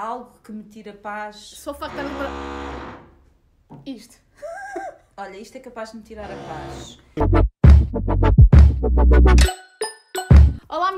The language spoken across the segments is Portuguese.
algo que me tira paz. Só o facto de estar Isto. Olha, isto é capaz de me tirar a paz.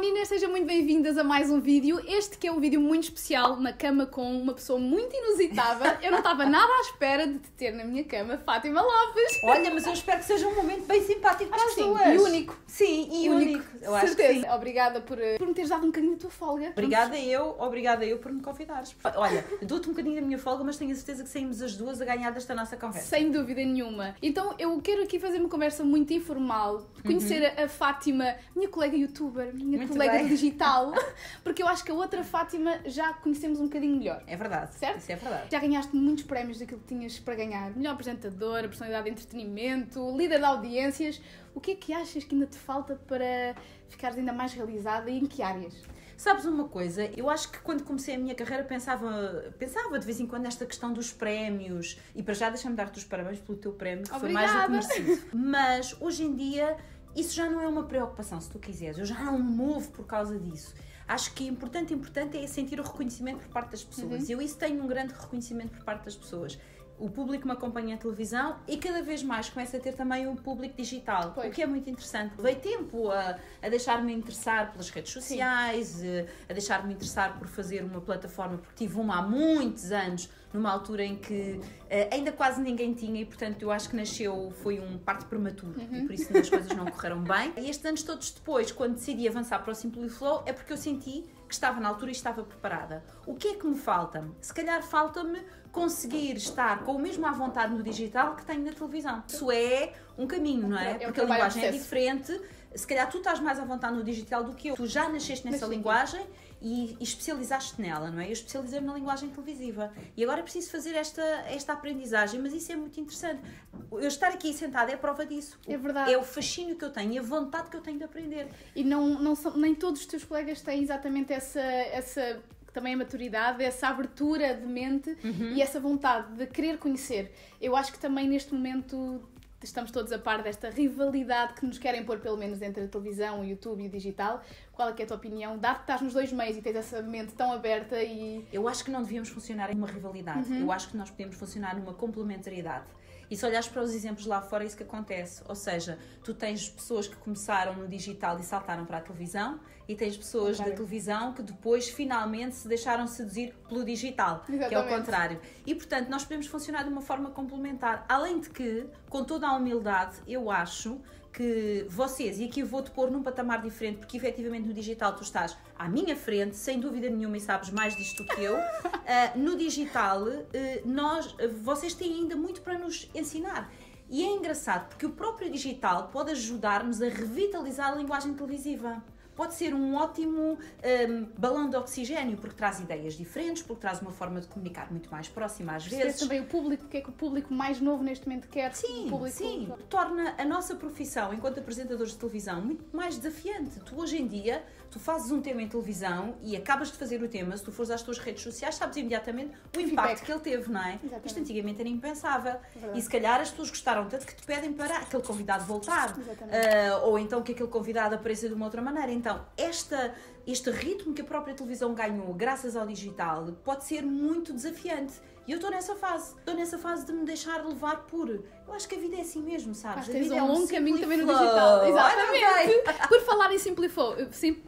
Meninas, sejam muito bem-vindas a mais um vídeo. Este que é um vídeo muito especial na cama com uma pessoa muito inusitada. Eu não estava nada à espera de te ter na minha cama, Fátima Lopes. Olha, mas eu espero que seja um momento bem simpático para as sim, duas. e único. Sim, e único. Eu acho Certeza. sim. Obrigada por, eh, por me teres dado um bocadinho da tua folga. Obrigada eu, obrigada eu por me convidares. Olha, dou-te um bocadinho da minha folga, mas tenho a certeza que saímos as duas a ganhar desta nossa conversa. Sem dúvida nenhuma. Então eu quero aqui fazer uma conversa muito informal, conhecer a, a Fátima, minha colega youtuber, minha Uhum. Muito colega bem. do digital, porque eu acho que a outra Fátima já conhecemos um bocadinho melhor. É verdade. Certo? Isso é verdade. Já ganhaste muitos prémios daquilo que tinhas para ganhar. Melhor apresentadora, personalidade de entretenimento, líder de audiências. O que é que achas que ainda te falta para ficares ainda mais realizada e em que áreas? Sabes uma coisa? Eu acho que quando comecei a minha carreira pensava, pensava de vez em quando nesta questão dos prémios e para já deixa-me dar-te os parabéns pelo teu prémio, que foi mais do que merecido. Mas hoje em dia isso já não é uma preocupação, se tu quiseres. Eu já não me movo por causa disso. Acho que importante, importante é sentir o reconhecimento por parte das pessoas. Eu isso tenho um grande reconhecimento por parte das pessoas. O público me acompanha em televisão e cada vez mais começa a ter também um público digital, Pois. o que é muito interessante. Levei tempo a, a deixar-me interessar pelas redes sociais, eh, a deixar-me interessar por fazer uma plataforma, porque tive uma há muitos anos, numa altura em que eh, ainda quase ninguém tinha e, portanto, eu acho que nasceu, foi um parto prematuro e por isso as coisas não correram bem. E estes anos todos depois, quando decidi avançar para o Simpliflow, é porque eu senti que estava na altura e estava preparada. O que é que me falta? Se calhar falta-me conseguir estar com o mesmo à vontade no digital que tenho na televisão. Isso é um caminho, não é? É Porque a linguagem é diferente. Se calhar tu estás mais à vontade no digital do que eu. Tu já nasceste nessa Mas linguagem e, e especializaste nela, não é? Eu especializei-me na linguagem televisiva. E agora é preciso fazer esta, esta aprendizagem, mas isso é muito interessante. Eu estar aqui sentada é a prova disso. É verdade. É o fascínio que eu tenho e a vontade que eu tenho de aprender. E não, não são, nem todos os teus colegas têm exatamente essa, essa também a maturidade, essa abertura de mente e essa vontade de querer conhecer. Eu acho que também neste momento estamos todos a par desta rivalidade que nos querem pôr, pelo menos entre a televisão, o YouTube e o digital. Qual é, é a tua opinião? Dado que estás nos dois meios e tens essa mente tão aberta e. Eu acho que não devíamos funcionar em uma rivalidade. Uhum. Eu acho que nós podemos funcionar numa complementariedade. E se olhares para os exemplos lá fora, é isso que acontece. Ou seja, tu tens pessoas que começaram no digital e saltaram para a televisão, e tens pessoas da televisão que depois finalmente se deixaram seduzir pelo digital, que é o Exatamente. contrário. E portanto, nós podemos funcionar de uma forma complementar. Além de que, com toda a humildade, eu acho que vocês, e aqui eu vou-te pôr num patamar diferente, porque efetivamente no digital tu estás à minha frente, sem dúvida nenhuma, e sabes mais disto do que eu. Ah, no digital, eh, nós, eh, vocês têm ainda muito para nos ensinar. E é engraçado porque o próprio digital pode ajudar-nos a revitalizar a linguagem televisiva. Pode ser um ótimo hum, balão de oxigênio, porque traz ideias diferentes, porque traz uma forma de comunicar muito mais próxima às vezes. também o público, o que é que o público mais novo neste momento quer. Sim, público sim. Torna a nossa profissão enquanto apresentadores de televisão muito mais desafiante. Tu hoje em dia, tu fazes um tema em televisão e acabas de fazer o tema, se tu fores às tuas redes sociais, sabes imediatamente o impacto feedback. que ele teve, não é? Exatamente. Isto antigamente era impensável. verdade. E se calhar as pessoas gostaram tanto que te pedem para aquele convidado voltar. Ah, ou então que aquele convidado apareça de uma outra maneira. Então, esta, este ritmo que a própria televisão ganhou graças ao digital pode ser muito desafiante. E eu estou nessa fase. Estou nessa fase de me deixar levar por. Eu acho que a vida é assim mesmo, sabes? A vida um é longo caminho também no digital. Exatamente. Por falar em Simpliflow. Sim,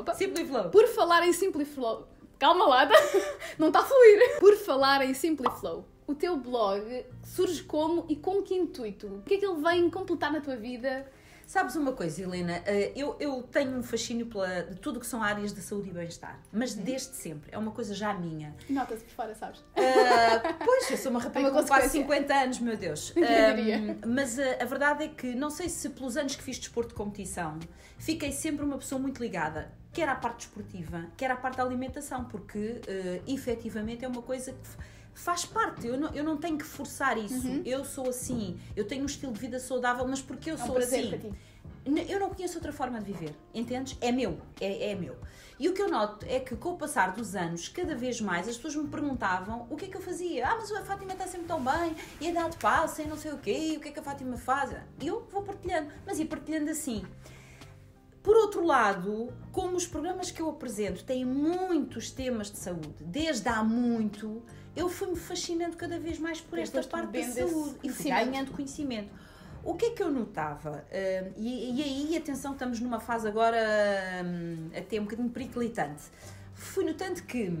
opa. Simpliflow. Por falar em Simpliflow. Calma lá, não está a fluir. Por falar em Simpliflow, o teu blog surge como e com que intuito? O que é que ele vem completar na tua vida? Sabes uma coisa, Helena? Eh, Eu, eu tenho um fascínio pela, de tudo que são áreas de saúde e bem-estar. Mas Uhum. desde sempre. É uma coisa já minha. Nota-se por fora, sabes? Ah, pois, eu sou uma rapariga É com quase consequência. 50 anos, meu Deus. Mas ah, a verdade é que, não sei se pelos anos que fiz desporto de competição, fiquei sempre uma pessoa muito ligada, quer à parte desportiva, quer à parte da alimentação, porque ah, efetivamente é uma coisa que faz parte. Eu não, eu não tenho que forçar isso. Uhum. Eu sou assim. Eu tenho um estilo de vida saudável, mas porque eu É um sou assim. Eu não conheço outra forma de viver, entendes? É meu, é, é meu. E o que eu noto é que com o passar dos anos, cada vez mais as pessoas me perguntavam o que é que eu fazia. Ah, mas a Fátima está sempre tão bem, e a dar de passo, e não sei o quê, e o que é que a Fátima faz? E eu vou partilhando, mas ia partilhando assim. Por outro lado, como os programas que eu apresento têm muitos temas de saúde, desde há muito, eu fui-me fascinando cada vez mais por esta parte da saúde e fui ganhando conhecimento. O que é que eu notava? Uh, e, e, aí, atenção, estamos numa fase agora uh, até um bocadinho periclitante. Fui notando que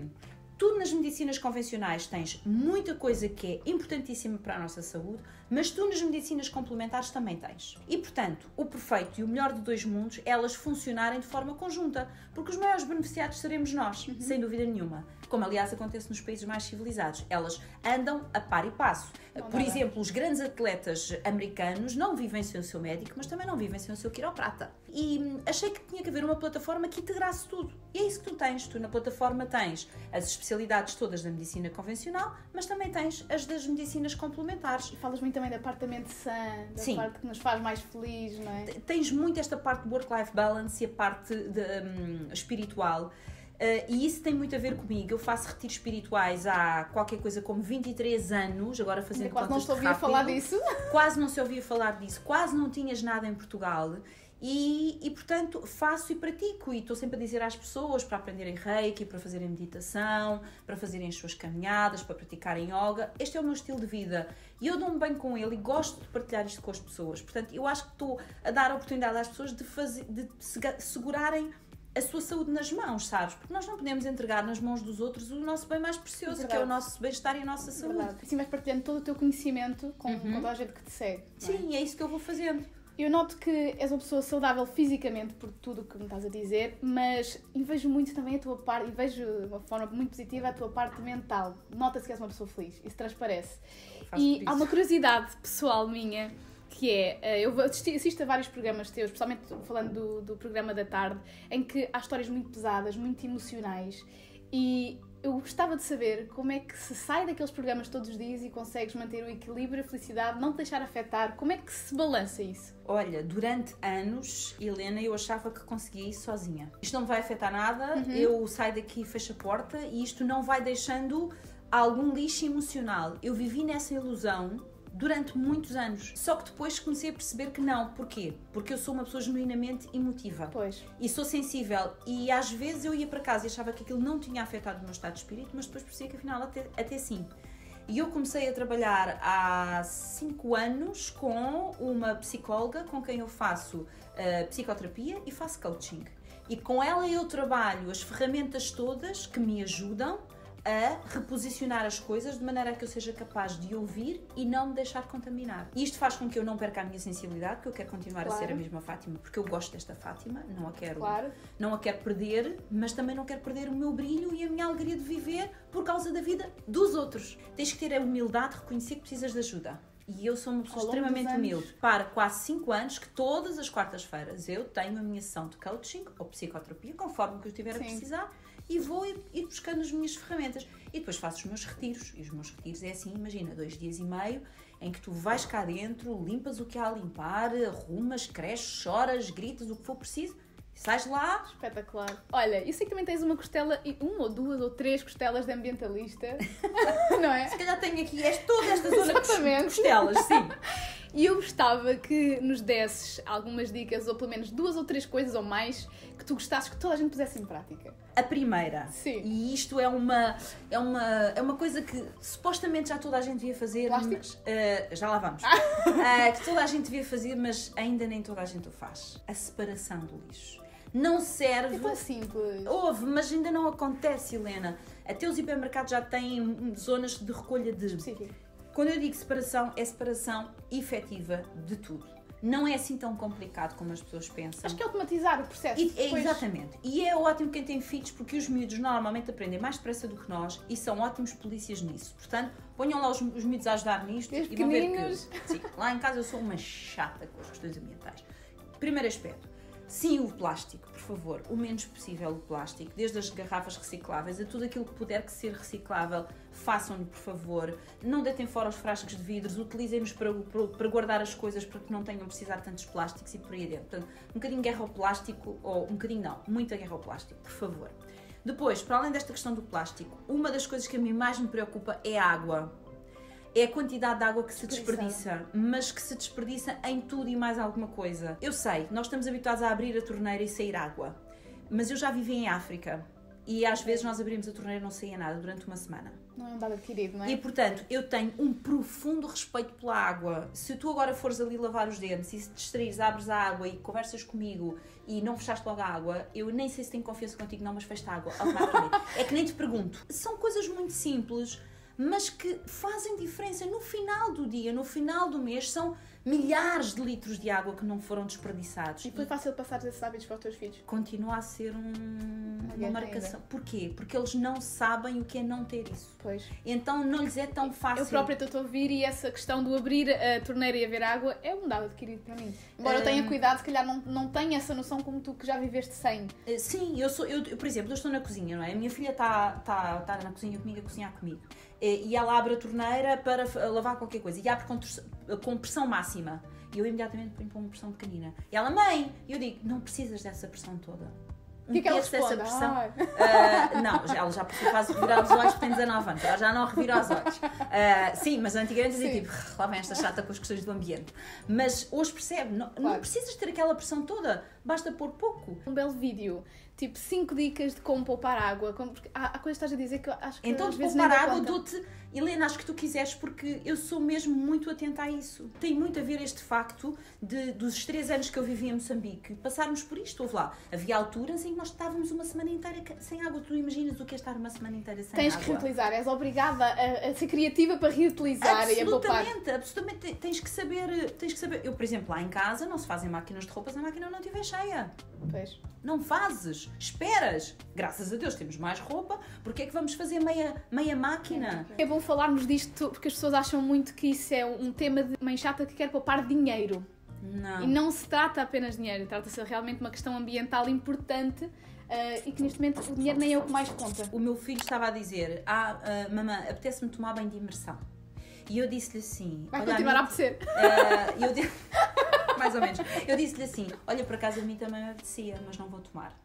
Tu nas medicinas convencionais tens muita coisa que é importantíssima para a nossa saúde, mas tu nas medicinas complementares também tens. E portanto, o perfeito e o melhor de dois mundos, elas funcionarem de forma conjunta, porque os maiores beneficiados seremos nós, uhum. sem dúvida nenhuma como aliás acontece nos países mais civilizados. Elas andam a par e passo. Não Por exemplo, os grandes atletas americanos não vivem sem o seu médico, mas também não vivem sem o seu quiroprata. E hum, achei que tinha que haver uma plataforma que integrasse tudo. E é isso que tu tens. Tu na plataforma tens as especialidades todas da medicina convencional, mas também tens as das medicinas complementares. E falas muito também da parte da mente sã, da Sim. parte que nos faz mais feliz, não é? Tens muito esta parte do work-life balance e a parte de, um, espiritual. Uh, e isso tem muito a ver comigo. Eu faço retiros espirituais há qualquer coisa como 23 anos, agora fazendo quase não se ouvia rápido, falar disso. Quase não se ouvia falar disso, quase não tinhas nada em Portugal. E, e portanto faço e pratico e estou sempre a dizer às pessoas para aprenderem reiki, para fazerem meditação, para fazerem as suas caminhadas, para praticarem yoga. Este é o meu estilo de vida e eu dou-me bem com ele e gosto de partilhar isto com as pessoas. Portanto, eu acho que estou a dar a oportunidade às pessoas de, fazer, de segurarem a sua saúde nas mãos, sabes? Porque nós não podemos entregar nas mãos dos outros o nosso bem mais precioso, Verdade. que é o nosso bem-estar e a nossa saúde. Verdade. Assim vais partilhando todo o teu conhecimento com, uhum. com toda a gente que te segue. É? Sim, é? é isso que eu vou fazendo. Eu noto que és uma pessoa saudável fisicamente por tudo o que me estás a dizer, mas vejo muito também a tua parte, e vejo de uma forma muito positiva a tua parte mental. Nota-se que és uma pessoa feliz, isso transparece. e há uma curiosidade pessoal minha que é, eh, eu assisto a vários programas teus, especialmente falando do, do programa da tarde, em que há histórias muito pesadas, muito emocionais, e eu gostava de saber como é que se sai daqueles programas todos os dias e consegues manter o equilíbrio, a felicidade, não te deixar afetar, como é que se balança isso? Olha, durante anos, Helena, eu achava que conseguia isso sozinha. Isto não me vai afetar nada, uhum. eu saio daqui, fecho a porta e isto não vai deixando algum lixo emocional. Eu vivi nessa ilusão durante muitos anos. Só que depois comecei a perceber que não. Porquê? Porque eu sou uma pessoa genuinamente emotiva. Pois. E sou sensível. E às vezes eu ia para casa e achava que aquilo não tinha afetado o meu estado de espírito, mas depois percebi que afinal até, até sim. E eu comecei a trabalhar há 5 anos com uma psicóloga com quem eu faço uh, psicoterapia e faço coaching. E com ela eu trabalho as ferramentas todas que me ajudam a reposicionar as coisas de maneira a que eu seja capaz de ouvir e não me deixar contaminar. Isto faz com que eu não perca a minha sensibilidade, que eu quero continuar claro. a ser a mesma Fátima, porque eu gosto desta Fátima, não a quero, claro. não a quero perder, mas também não quero perder o meu brilho e a minha alegria de viver por causa da vida dos outros. Tens que ter a humildade de reconhecer que precisas de ajuda. E eu sou uma pessoa extremamente humilde. Para quase 5 anos que todas as quartas-feiras eu tenho a minha sessão de coaching ou psicoterapia, conforme que eu estiver Sim. a precisar e vou ir, ir buscando as minhas ferramentas. E depois faço os meus retiros. E os meus retiros é assim, imagina, dois dias e meio em que tu vais cá dentro, limpas o que há a limpar, arrumas, cresces, choras, gritas, o que for preciso. Sais lá. Espetacular. Olha, eu sei que também tens uma costela, uma ou duas ou três costelas de ambientalista, não é? Se calhar tenho aqui és toda esta zona de costelas, sim. E eu gostava que nos desses algumas dicas, ou pelo menos duas ou três coisas ou mais, que tu gostasses que toda a gente pusesse em prática. A primeira. Sim. E isto é uma, é uma, é uma coisa que supostamente já toda a gente devia fazer. Plásticos? Uh, já lá vamos. uh, que toda a gente devia fazer, mas ainda nem toda a gente o faz. A separação do lixo. Não serve. É tão simples. Houve, mas ainda não acontece, Helena. Até os hipermercados já têm zonas de recolha de. Específico quando eu digo separação, é separação efetiva de tudo. Não é assim tão complicado como as pessoas pensam. Acho que é automatizar o processo. E, é, exatamente. E é ótimo quem tem filhos, porque os miúdos normalmente aprendem mais depressa do que nós e são ótimos polícias nisso. Portanto, ponham lá os, os miúdos a ajudar nisto e, e vão ver que. Sim, lá em casa eu sou uma chata com as questões ambientais. Primeiro aspecto Sim, o plástico, por favor, o menos possível o plástico, desde as garrafas recicláveis a tudo aquilo que puder que ser reciclável, façam-no, por favor. Não deitem fora os frascos de vidros, utilizem-nos para, para, guardar as coisas para que não tenham precisar tantos plásticos e por aí dentro. Portanto, um bocadinho guerra ao plástico, ou um bocadinho não, muita guerra ao plástico, por favor. Depois, para além desta questão do plástico, uma das coisas que a mim mais me preocupa é a água é a quantidade de água que se desperdiça, mas que se desperdiça em tudo e mais alguma coisa. Eu sei, nós estamos habituados a abrir a torneira e sair água, mas eu já vivi em África e às vezes nós abrimos a torneira e não saía nada durante uma semana. Não é um dado adquirido, não é? E portanto, eu tenho um profundo respeito pela água. Se tu agora fores ali lavar os dentes e se te distraís, abres a água e conversas comigo e não fechaste logo a água, eu nem sei se tenho confiança contigo, não, mas fechaste a água automaticamente. é que nem te pergunto. São coisas muito simples mas que fazem diferença no final do dia, no final do mês. São milhares de litros de água que não foram desperdiçados. E foi fácil passar esses hábitos para os teus filhos? Continua a ser um, uma marcação. Porquê? Porque eles não sabem o que é não ter isso. Pois. Então não lhes é tão fácil. Eu própria estou a ouvir e essa questão do abrir a torneira e haver água é um dado adquirido para mim. Embora um... eu tenha cuidado, se calhar não, não tenho essa noção como tu que já viveste sem. Eh, sim, eu sou, eu, por exemplo, eu estou na cozinha, não é? A minha filha está tá, tá na cozinha comigo a cozinhar comigo. Eh, e ela abre a torneira para lavar qualquer coisa e abre com, com pressão máxima. E eu imediatamente ponho para uma pressão pequenina. E ela, mãe, e eu digo, não precisas dessa pressão toda. Um que, dessa pressão. Uh, não, ela já fase de revirar os olhos, tem 19 anos, ela já não revira os olhos. Uh, sim, mas antigamente dizia tipo, lá vem esta chata com as questões do ambiente. Mas hoje percebe, não, claro. não precisas ter aquela pressão toda, basta pôr pouco. Um belo vídeo tipo 5 dicas de como poupar água. Como, porque há, há coisas que estás a dizer que eu acho que Então, de poupar água, dou-te, Helena, acho que tu quiseres, porque eu sou mesmo muito atenta a isso. Tem muito a ver este facto de, dos três anos que eu vivi em Moçambique, passarmos por isto. Houve lá, havia alturas em que nós estávamos uma semana inteira sem água. Tu imaginas o que é estar uma semana inteira sem tens água? Tens que reutilizar, és obrigada a, a, ser criativa para reutilizar e a poupar. Absolutamente, absolutamente. Tens que saber, tens que saber. Eu, por exemplo, lá em casa não se fazem máquinas de roupas a máquina não estiver cheia. Pois. Não fazes, esperas. Graças a Deus temos mais roupa, porque é que vamos fazer meia, meia máquina? É bom falarmos disto porque as pessoas acham muito que isso é um tema de mãe chata que quer poupar dinheiro. Não. E não se trata apenas de dinheiro, trata-se realmente de uma questão ambiental importante uh, e que neste momento o dinheiro nem é o que mais conta. O meu filho estava a dizer: Ah, uh, mamãe, apetece-me tomar banho de imersão. E eu disse-lhe assim: Vai continuar a, a apetecer. Uh, eu disse. mais ou menos. Eu disse-lhe assim: Olha, por acaso a mim também me apetecia, mas não vou tomar.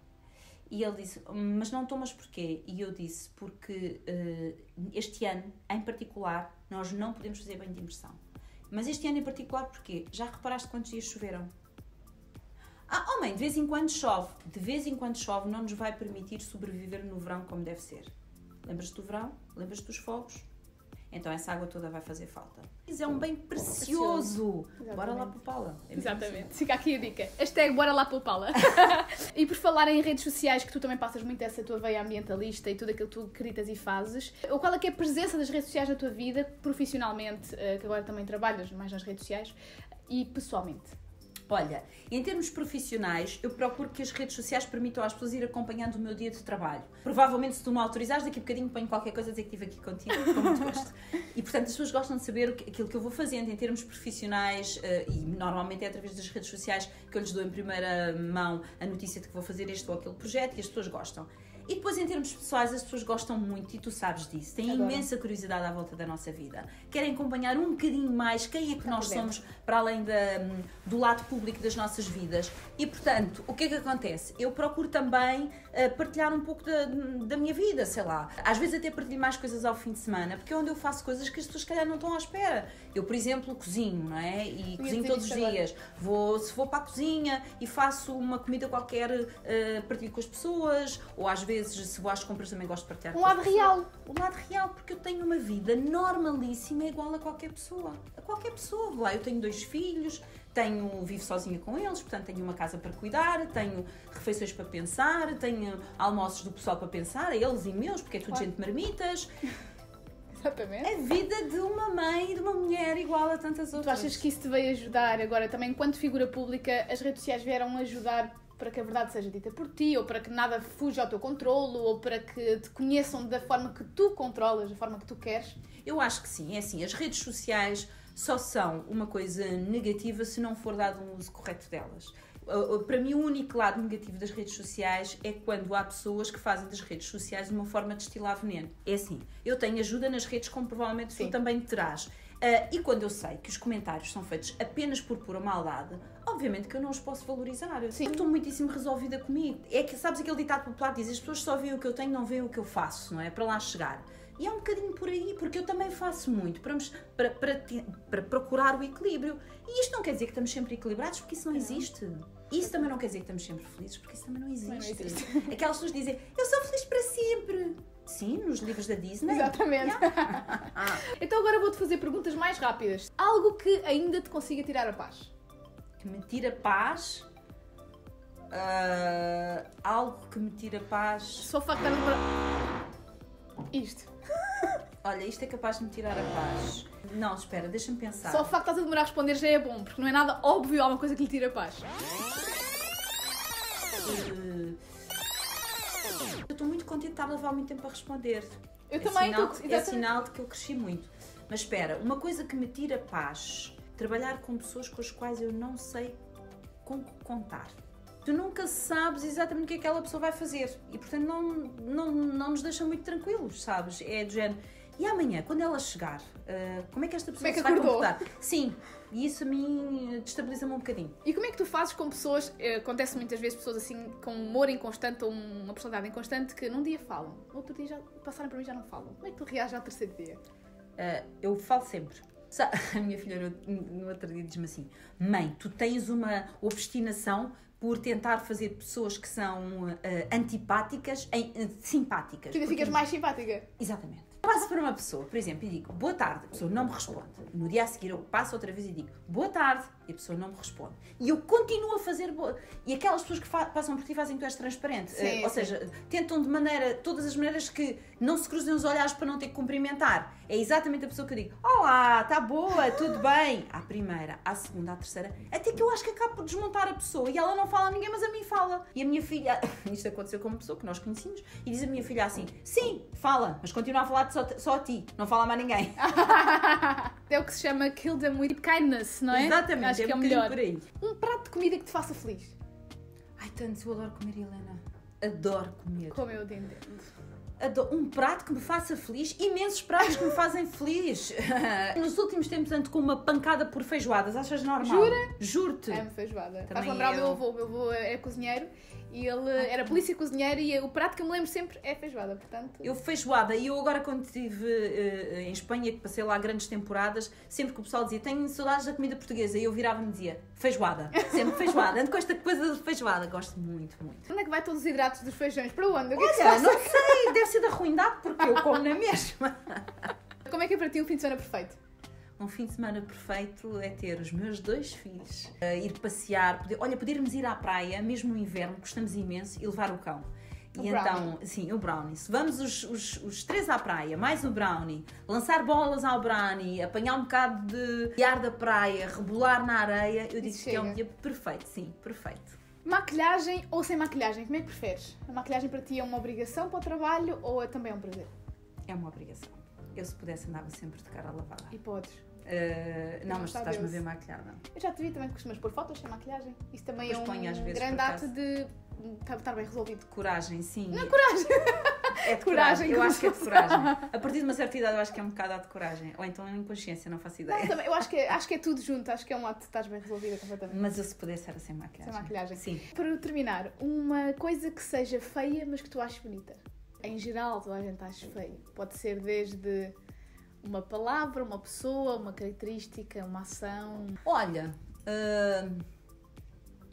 E ele disse: Mas não tomas porquê? E eu disse: Porque uh, este ano, em particular, nós não podemos fazer banho de imersão. Mas este ano em particular, porquê? Já reparaste quantos dias choveram? Ah, mãe, de vez em quando chove. De vez em quando chove não nos vai permitir sobreviver no verão como deve ser. Lembras-te do verão? Lembras-te dos fogos? Então essa água toda vai fazer falta. É um bem precioso. Exatamente. Bora lá poupá-la. É Exatamente. Assim. Fica aqui a dica. Hashtag bora lá poupá-la. e por falar em redes sociais, que tu também passas muito essa tua veia ambientalista e tudo aquilo que tu acreditas e fazes, qual é que é a presença das redes sociais na tua vida, profissionalmente, eh, que agora também trabalhas mais nas redes sociais, e pessoalmente? Olha, em termos profissionais, eu procuro que as redes sociais permitam às pessoas ir acompanhando o meu dia de trabalho. Provavelmente, se tu não autorizares, daqui a bocadinho ponho qualquer coisa a dizer que estive aqui contigo, com muito gosto. E, portanto, as pessoas gostam de saber aquilo que eu vou fazendo em termos profissionais eh, e normalmente é através das redes sociais que eu lhes dou em primeira mão a notícia de que vou fazer este ou aquele projeto e as pessoas gostam. E depois, em termos pessoais, as pessoas gostam muito, e tu sabes disso, têm Agora. imensa curiosidade à volta da nossa vida. Querem acompanhar um bocadinho mais quem é que Está nós somos para além da, do lado público das nossas vidas. E, portanto, o que é que acontece? Eu procuro também uh, partilhar um pouco da, da minha vida, sei lá. Às vezes até partilho mais coisas ao fim de semana, porque é onde eu faço coisas que as pessoas, se calhar, não estão à espera. Eu, por exemplo, cozinho, não é? E cozinho todos os dias. Vou, se vou para a cozinha e faço uma comida qualquer, uh, partilho com as pessoas, ou às vezes vezes, se vou às compras, também gosto de partilhar. Um lado real. O lado real, porque eu tenho uma vida normalíssima, igual a qualquer pessoa. A qualquer pessoa. Lá eu tenho dois filhos, tenho, vivo sozinha com eles, portanto tenho uma casa para cuidar, tenho refeições para pensar, tenho almoços do pessoal para pensar, eles e meus, porque é tudo claro. gente marmitas. Exatamente. A vida de uma mãe, de uma mulher igual a tantas outras. Tu achas que isso te veio ajudar agora também, enquanto figura pública, as redes sociais vieram ajudar para que a verdade seja dita por ti, ou para que nada fuja ao teu controlo, ou para que te conheçam da forma que tu controlas, da forma que tu queres? Eu acho que sim, é assim, as redes sociais só são uma coisa negativa se não for dado um uso correto delas. Para mim, o único lado negativo das redes sociais é quando há pessoas que fazem das redes sociais uma forma de destilar veneno. É assim, eu tenho ajuda nas redes, como provavelmente tu também terás. Uh, e quando eu sei que os comentários são feitos apenas por pura maldade, obviamente que eu não os posso valorizar. Sim. Eu estou muitíssimo resolvida comigo. É que, sabes, aquele ditado popular diz: as pessoas só veem o que eu tenho, não veem o que eu faço, não é? Para lá chegar. E é um bocadinho por aí, porque eu também faço muito para, para, para, para procurar o equilíbrio. E isto não quer dizer que estamos sempre equilibrados, porque isso não existe. Isso também não quer dizer que estamos sempre felizes, porque isso também não existe. Não existe. Aquelas pessoas dizem, eu sou feliz para sempre. Sim, nos livros da Disney. Exatamente. Yeah. então agora vou-te fazer perguntas mais rápidas. Algo que ainda te consiga tirar a paz. Que me tira paz. Uh, algo que me tira paz. Só o facto de estar Isto. Olha, isto é capaz de me tirar a paz. Não, espera, deixa-me pensar. Só o facto de estás a demorar a responder já é bom, porque não é nada óbvio alguma coisa que lhe tira a paz. Uh, eu estou muito contente de estar a levar muito tempo a responder. Eu é também. Sinal, tô, é sinal de que eu cresci muito. Mas espera, uma coisa que me tira paz, trabalhar com pessoas com as quais eu não sei com contar. Tu nunca sabes exatamente o que aquela pessoa vai fazer e, portanto, não, não, não nos deixa muito tranquilos, sabes? É do género e amanhã, quando ela chegar, uh, como é que esta pessoa é que se vai comportar? Sim, e isso a mim destabiliza-me um bocadinho. E como é que tu fazes com pessoas, uh, acontece muitas vezes pessoas assim com humor inconstante ou uma personalidade inconstante que num dia falam, outro dia já passaram para mim já não falam. Como é que tu reages ao terceiro dia? Uh, eu falo sempre. A minha filha no, outro dia diz-me assim: Mãe, tu tens uma obstinação por tentar fazer pessoas que são uh, antipáticas em, uh, simpáticas. Tu ainda ficas mais simpática. Exatamente. Passo para uma pessoa, por exemplo, e digo boa tarde, a pessoa não me responde. No dia a seguir eu passo outra vez e digo boa tarde, e a pessoa não me responde. E eu continuo a fazer boa. E aquelas pessoas que passam por ti fazem que tu és transparente. Sim, uh, ou sim. seja, tentam de maneira, todas as maneiras que não se cruzem os olhares para não ter que cumprimentar. É exatamente a pessoa que eu digo olá, está boa, tudo bem. À primeira, à segunda, à terceira, até que eu acho que acabo por desmontar a pessoa e ela não fala a ninguém, mas a mim fala. E a minha filha, isto aconteceu com uma pessoa que nós conhecemos, e diz a minha filha assim: sim, fala, mas continua a falar só, só a ti, não fala mais a ninguém. é o que se chama kill them with kindness, não é? Exatamente, Acho é que é um o melhor. por aí. Um prato de comida que te faça feliz. Ai, tanto, eu adoro comer, Helena. Adoro comer. Como eu te entendo. Adoro- Um prato que me faça feliz, imensos pratos que me fazem feliz. Nos últimos tempos ando com uma pancada por feijoadas, achas normal? Jura? Juro-te. É-me feijoada. Estás a lembrar o eu. meu avô? O meu avô é cozinheiro e ele era polícia cozinheiro e o prato que eu me lembro sempre é feijoada, portanto... Eu feijoada, e eu agora quando estive eh, em Espanha, que passei lá grandes temporadas, sempre que o pessoal dizia tenho saudades da comida portuguesa, e eu virava-me e dizia feijoada, sempre feijoada, ando com esta coisa de feijoada, gosto muito, muito. Onde é que vai todos os hidratos dos feijões? Para onde? O que é que Olha, não sei, deve ser da ruindade, porque eu como na mesma. Como é que é para ti um fim de semana perfeito? Um fim de semana perfeito é ter os meus dois filhos, eh, ir passear, poder, olha, podermos ir à praia, mesmo no inverno, gostamos imenso, e levar o cão. O e brownie. então, sim, o brownie. Se vamos os, os, os três à praia, mais o brownie, lançar bolas ao brownie, apanhar um bocado de ar da praia, rebolar na areia, eu digo Isso que é um dia perfeito, sim, perfeito. Maquilhagem ou sem maquilhagem? Como é que preferes? A maquilhagem para ti é uma obrigação para o trabalho ou é também um prazer? É uma obrigação. Eu, se pudesse, andava sempre de cara lavada. E podes. Eh, não, Não mas tu está estás-me a ver maquilhada. Eu já te vi também que costumas pôr fotos sem maquilhagem. Isso também Pois é um ponho vezes, grande ato de estar estar bem resolvido. Coragem, sim. Não, coragem! É de Coragem, coragem. Eu acho que é de coragem. A partir de uma certa idade, eu acho que é um bocado de coragem. Ou então é inconsciência, não faço Não, ideia. também, eu acho que, é, acho que é tudo junto, acho que é um ato de estás bem resolvida completamente. Mas eu, se pudesse, era sem maquilhagem. Sem maquilhagem. Sim. Para terminar, uma coisa que seja feia, mas que tu aches bonita. Em geral, toda a gente acha feio. Pode ser desde uma palavra, uma pessoa, uma característica, uma ação. Olha, hum,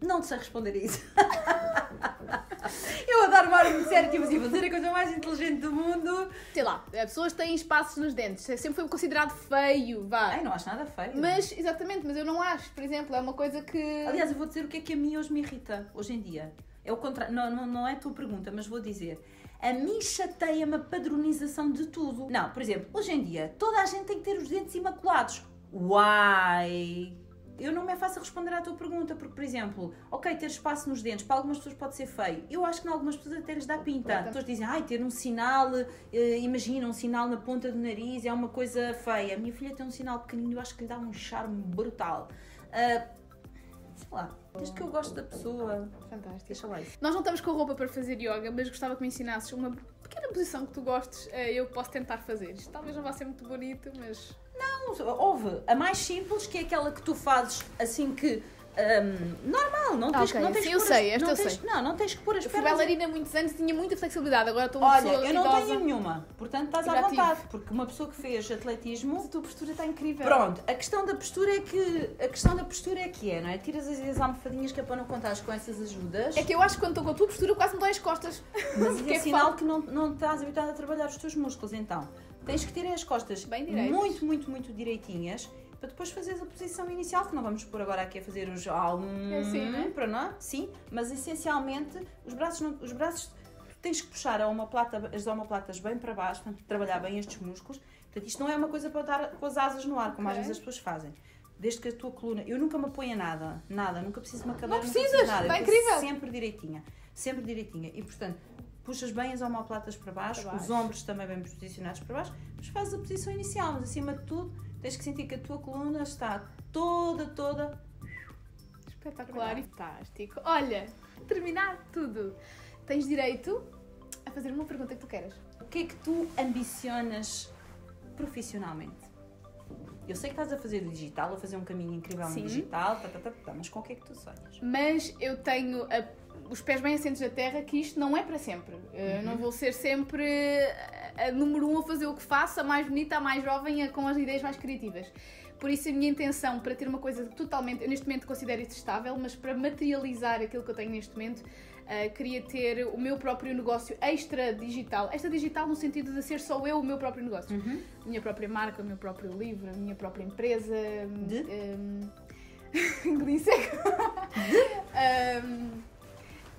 não te sei responder a isso. eu adoro muito sério, tipo assim, vou dizer a coisa mais inteligente do mundo. Sei lá, as pessoas têm espaços nos dentes. Sempre foi considerado feio, vá. Ai, não acho nada feio. Mas, exatamente, mas eu não acho, por exemplo, é uma coisa que. Aliás, eu vou dizer o que é que a mim hoje me irrita, hoje em dia. É o contrário, não, não, não é a tua pergunta, mas vou dizer. A mim chateia-me a padronização de tudo. Não, por exemplo, hoje em dia, toda a gente tem que ter os dentes imaculados. Why? Eu não me é fácil responder à tua pergunta, porque, por exemplo, ok, ter espaço nos dentes, para algumas pessoas pode ser feio. Eu acho que em algumas pessoas até lhes dá pinta. As pessoas dizem, ai, ter um sinal, eh, imagina, um sinal na ponta do nariz é uma coisa feia. A minha filha tem um sinal pequenino, eu acho que lhe dá um charme brutal. Ah, sei lá, desde que eu gosto da pessoa, Fantástico. deixa lá isso. Nós não estamos com roupa para fazer yoga, mas gostava que me ensinasses uma pequena posição que tu gostes, eh, eu posso tentar fazer. Isto talvez não vá ser muito bonito, mas. Não, houve a mais simples, que é aquela que tu fazes assim que hum, normal, não tens, Ok, não tens sim, que eu sei, as, esta não eu tens, sei. Não, não tens que pôr as Eu fui pernas. bailarina há muitos anos tinha muita flexibilidade, agora estou uma Olha, pessoa eu não idosa. tenho nenhuma, portanto estás Eu à vontade, porque uma pessoa que fez atletismo. a tua postura está incrível. Pronto, a questão da postura é que a questão da postura é que é, não é? Tiras as, as almofadinhas que é para não contares com essas ajudas. É que eu acho que quando estou com a tua postura quase me dói as costas. Mas é é sinal que não, não estás habituado a trabalhar os teus músculos, então. Tens que ter as costas Bem direitas. muito, muito, muito direitinhas para depois fazeres a posição inicial, que não vamos pôr agora aqui a fazer os algum É assim, né? para não? Sim, mas essencialmente os braços, não, os braços tens que puxar a omoplata, as omoplatas bem para baixo, portanto, trabalhar bem estes músculos. Portanto, isto não é uma coisa para dar com as asas no ar, como às Ok. vezes as pessoas fazem. Desde que a tua coluna. Eu nunca me apoio a nada, nada, nunca preciso de uma cadeira. nunca precisas, nada. está incrível. Sempre direitinha, sempre direitinha. E portanto, puxas bem as omoplatas para baixo, Para baixo. os ombros também bem posicionados para baixo, mas fazes a posição inicial, mas acima de tudo tens que sentir que a tua coluna está toda, toda. Espetacular e fantástico. Olha, terminar tudo. Tens direito a fazer uma pergunta que tu queiras. O que é que tu ambicionas profissionalmente? Eu sei que estás a fazer o digital, a fazer um caminho incrível no digital, tá, tá, tá, tá, mas com o que é que tu sonhas? Mas eu tenho a- os pés bem assentos na terra que isto não é para sempre. Eu não vou ser sempre a, número um a fazer o que faço, a mais bonita, a mais jovem, a, com as ideias mais criativas. Por isso a minha intenção para ter uma coisa totalmente, eu neste momento considero isso estável, mas para materializar aquilo que eu tenho neste momento, ah, queria ter o meu próprio negócio extra digital. Extra digital no sentido de ser só eu o meu próprio negócio. Uhum. Minha própria marca, o meu próprio livro, a minha própria empresa. De? Um, engoli seco. um,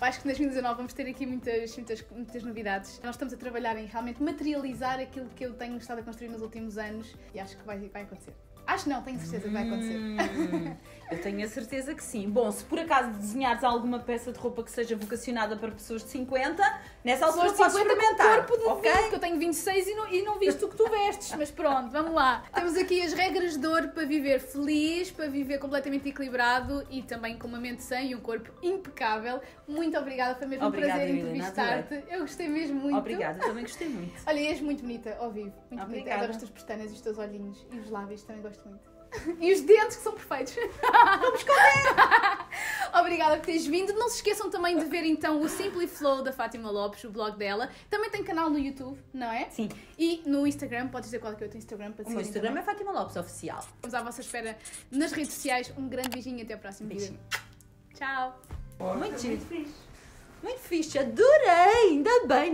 acho que em 2019 vamos ter aqui muitas, muitas, muitas novidades. Nós estamos a trabalhar em realmente materializar aquilo que eu tenho estado a construir nos últimos anos e acho que vai, vai acontecer. Acho não, tenho certeza que vai acontecer. Hum, eu tenho a certeza que sim. Bom, se por acaso desenhares alguma peça de roupa que seja vocacionada para pessoas de 50, nessa altura podes 50 com experimentar. corpo de ok? 20, que eu tenho 26 e não, e não viste o que tu vestes, mas pronto, vamos lá. Temos aqui as regras de ouro para viver feliz, para viver completamente equilibrado e também com uma mente sã e um corpo impecável. Muito obrigada, foi mesmo Obrigada, um prazer entrevistar-te. Eu gostei mesmo muito. Obrigada, eu também gostei muito. Olha, és muito bonita ao vivo. Muito bonita. Obrigada. Adoro as tuas pestanas e os teus olhinhos e os lábios, também gosto muito. E os dentes que são perfeitos. Vamos comer! Obrigada por teres vindo. Não se esqueçam também de ver então o Simply Flow da Fátima Lopes, o blog dela. Também tem canal no YouTube, não é? Sim, E no Instagram, podes dizer qual é que é o teu Instagram para o meu Instagram também. é Fátima Lopes Oficial. Estamos à vossa espera nas redes sociais. Um grande beijinho e até ao próximo vídeo. Beijinho. Tchau! Muito giro. Muito fixe, adorei, ainda bem.